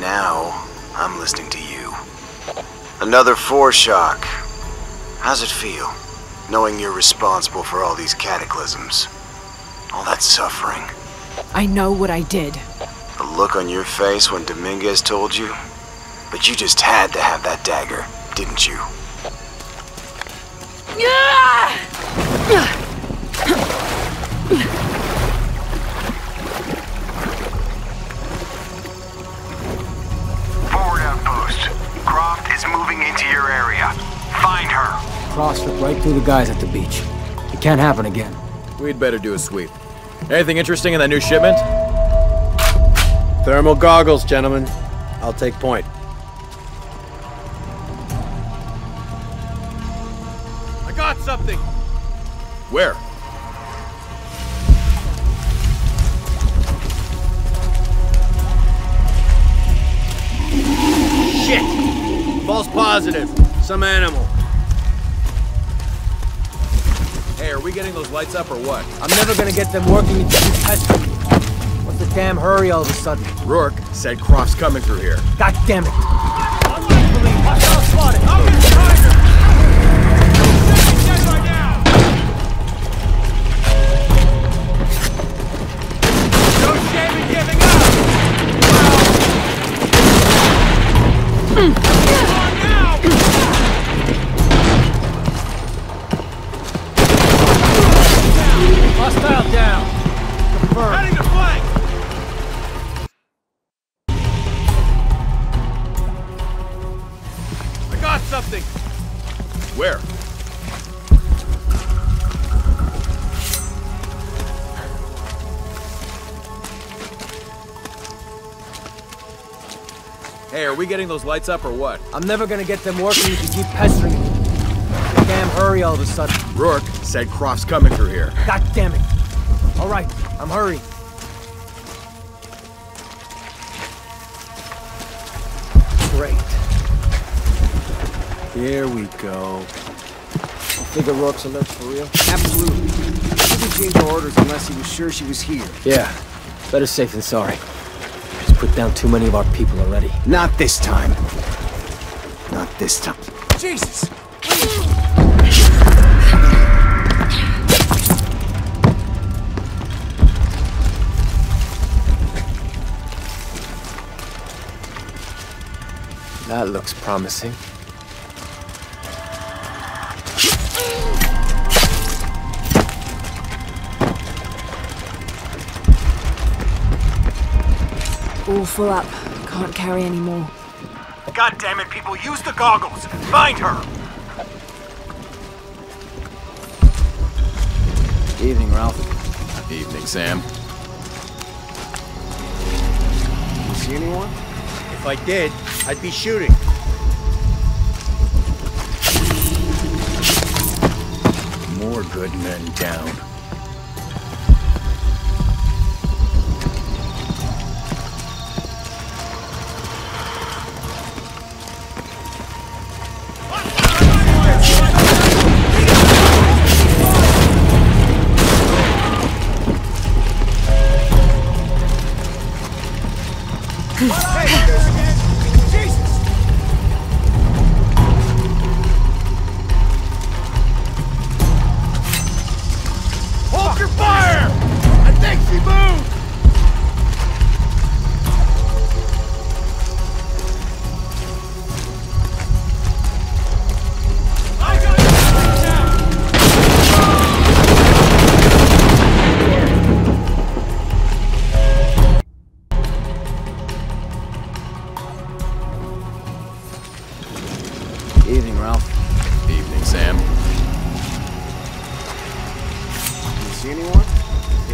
now, I'm listening to you. Another foreshock. How's it feel, knowing you're responsible for all these cataclysms? All that suffering. I know what I did. The look on your face when Dominguez told you? But you just had to have that dagger, didn't you? Forward right through the guys at the beach. It can't happen again. We'd better do a sweep. Anything interesting in that new shipment? Thermal goggles, gentlemen. I'll take point. I got something! Where? Shit! False positive. Some animal. Are we getting those lights up or what? I'm never gonna get them working until you pester me. What's the damn hurry all of a sudden? Rourke said Croft's coming through here. God damn it! I'm not believe Hostile Hey, are we getting those lights up or what? I'm never gonna get them working if you keep pestering me. Damn hurry all of a sudden. Rourke said Croft's coming through here. God damn it. All right, I'm hurrying. Great. Here we go. Figure Rourke's alerts for real? Absolutely. He didn't change her orders unless he was sure she was here. Yeah. Better safe than sorry. Just put down too many of our people already. Not this time. Not this time. Jesus! That looks promising. All full up. Can't carry any more. God damn it, people, use the goggles. Find her. Evening, Ralph. Evening, Sam. You see anyone? If I did, I'd be shooting. More good men down.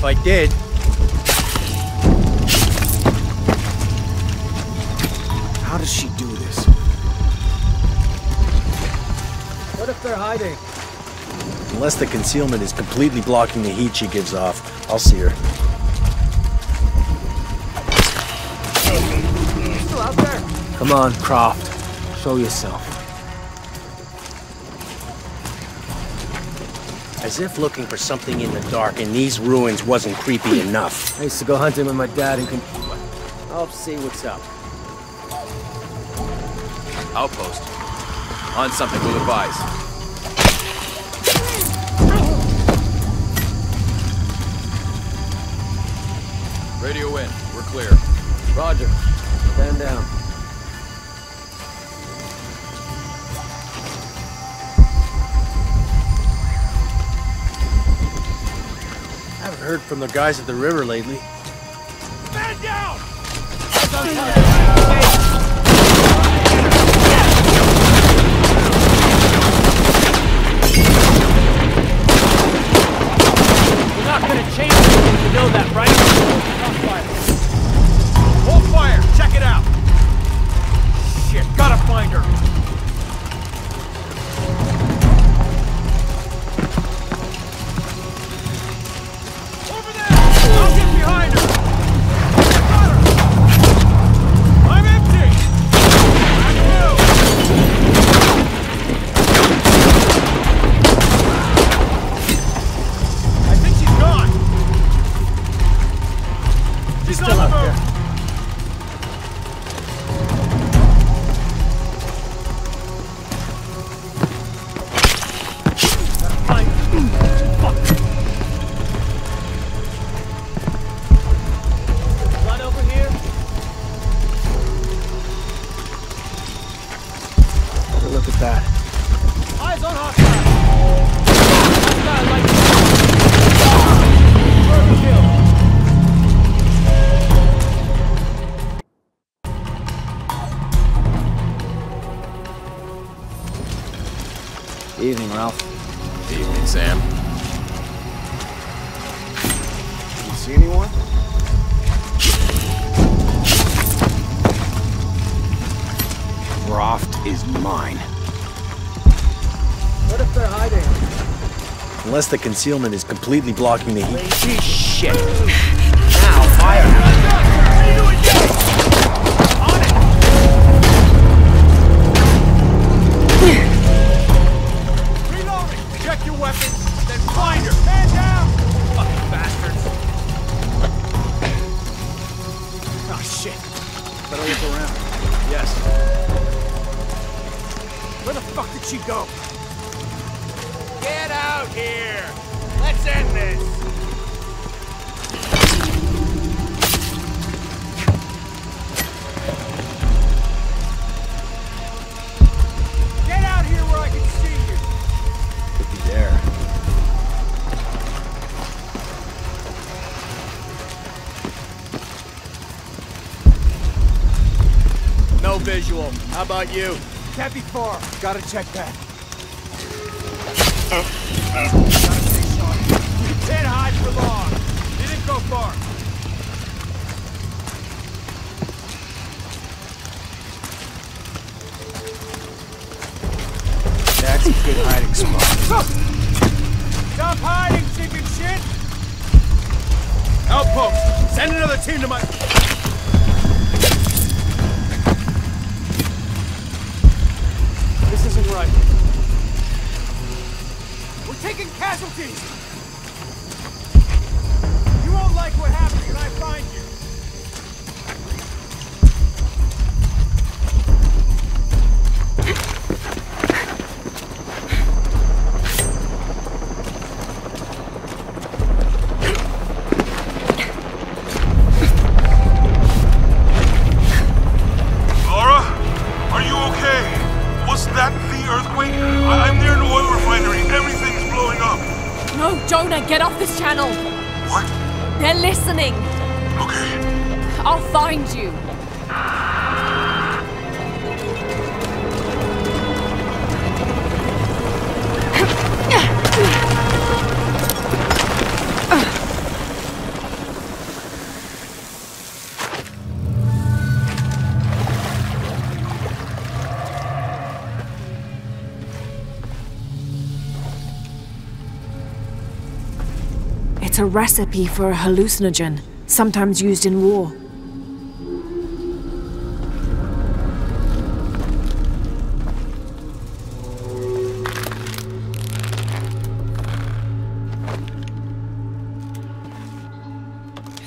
If I did, How does she do this? What if they're hiding? unless the concealment is completely blocking the heat she gives off, I'll see her. Still out there? Come on, Croft. Show yourself. As if looking for something in the dark in these ruins wasn't creepy enough. I used to go hunting with my dad and con- I'll see what's up. Outpost. On something, we'll advise. Radio in. We're clear. Roger. Stand down. I haven't heard from the guys at the river lately. We're mine. What if they're hiding? Unless the concealment is completely blocking the heat. Shit. Now, fire. Out here! Let's end this! Get out here where I can see you! Could be there. No visual. How about you? Can't be far. Gotta check that. You can't hide for long. Didn't go far. That's a good hiding spot. Stop hiding, chicken shit! Outpost! Send another team to my... We're casualties! You won't like what happens when I find you. It's a recipe for a hallucinogen, sometimes used in war.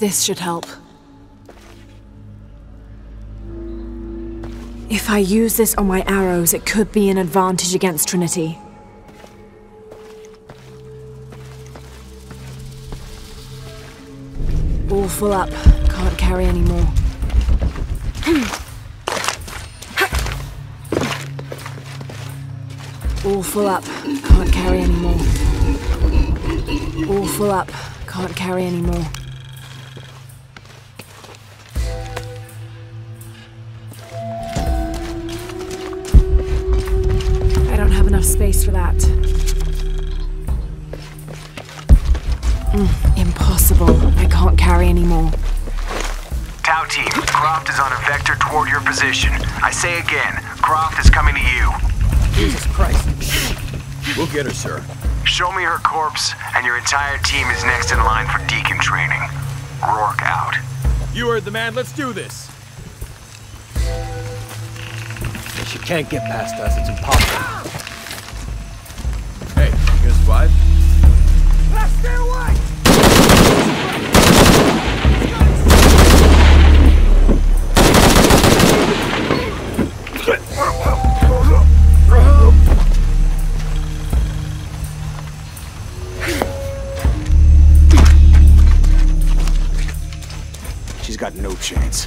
This should help. If I use this on my arrows, it could be an advantage against Trinity. All full up. Can't carry any more. All full up. Can't carry any more. All full up. Can't carry any more. I don't have enough space for that. Your position. I say again, Croft is coming to you. Jesus Christ. We'll get her, sir. Show me her corpse, and your entire team is next in line for deacon training. Rourke out. You heard the man. Let's do this. She can't get past us. It's impossible. Hey, you gonna survive? Stay away! Got no chance.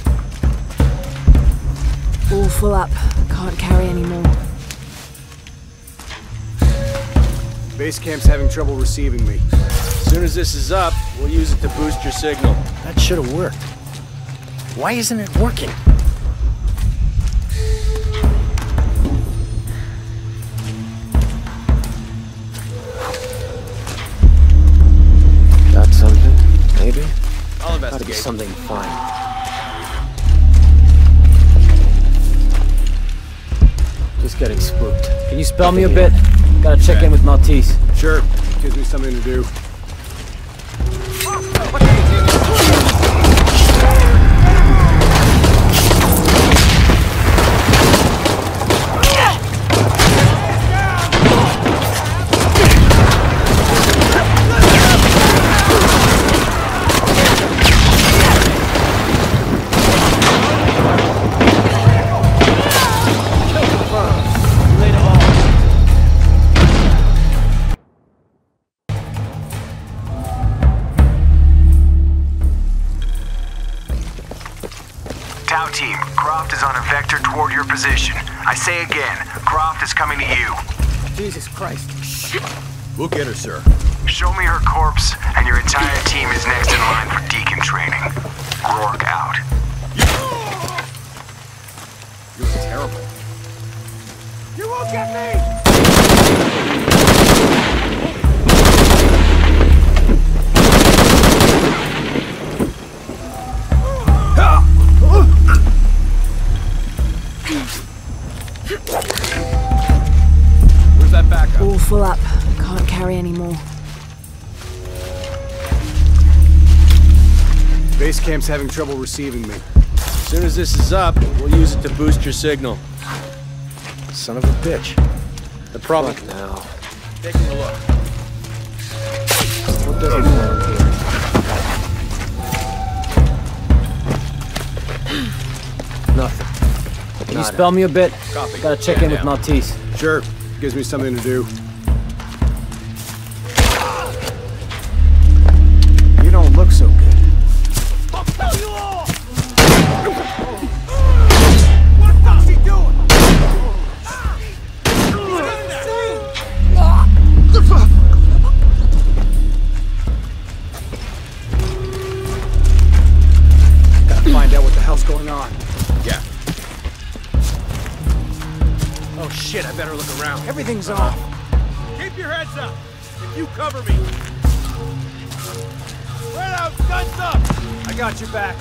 All full up. Can't carry any more. Base camp's having trouble receiving me. As soon as this is up, we'll use it to boost your signal. That should have worked. Why isn't it working? Something fine. Just getting spooked. Can you spell me a bit? Gotta check in with Maltese. Sure. Gives me something to do. Croft is on a vector toward your position. I say again, Croft is coming to you. Jesus Christ. We'll get her, sir. Show me her corpse, and your entire team is next in line for deacon training. Rourke out. You're terrible. You won't get me! Where's that backup? All full up. Can't carry any more. Base camp's having trouble receiving me. As soon as this is up, we'll use it to boost your signal. Son of a bitch. The problem... Fuck now. Taking a look. What does he Can you spell me a bit? Copy. Gotta check Yeah, in with. Maltese. Sure. Gives me something to do. Back.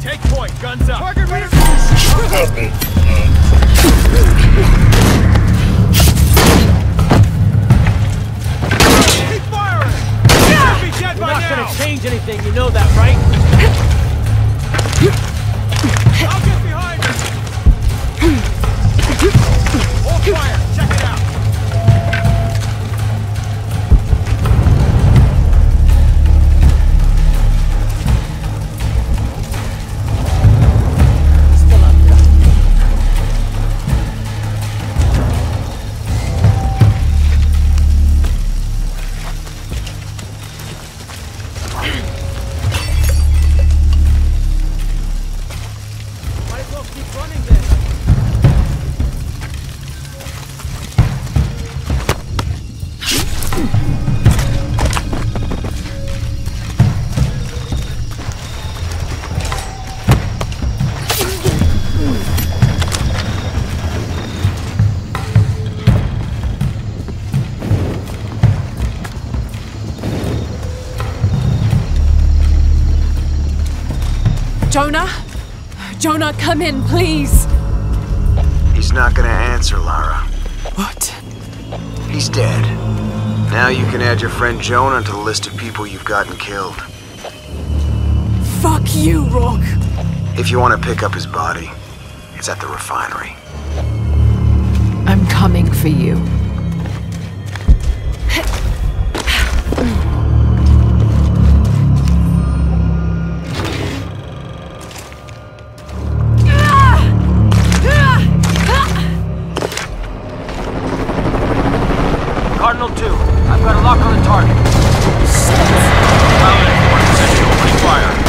Take point, guns up! Target Keep Jonah? Jonah, come in, please. He's not gonna answer, Lara. What? He's dead. Now you can add your friend Jonah to the list of people you've gotten killed. Fuck you, Rourke. If you want to pick up his body, it's at the refinery. I'm coming for you. Cardinal 2, I've got a lock on the target. Opening fire.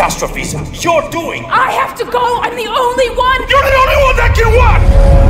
Catastrophes you're doing. I have to go! I'm the only one! You're the only one that can what?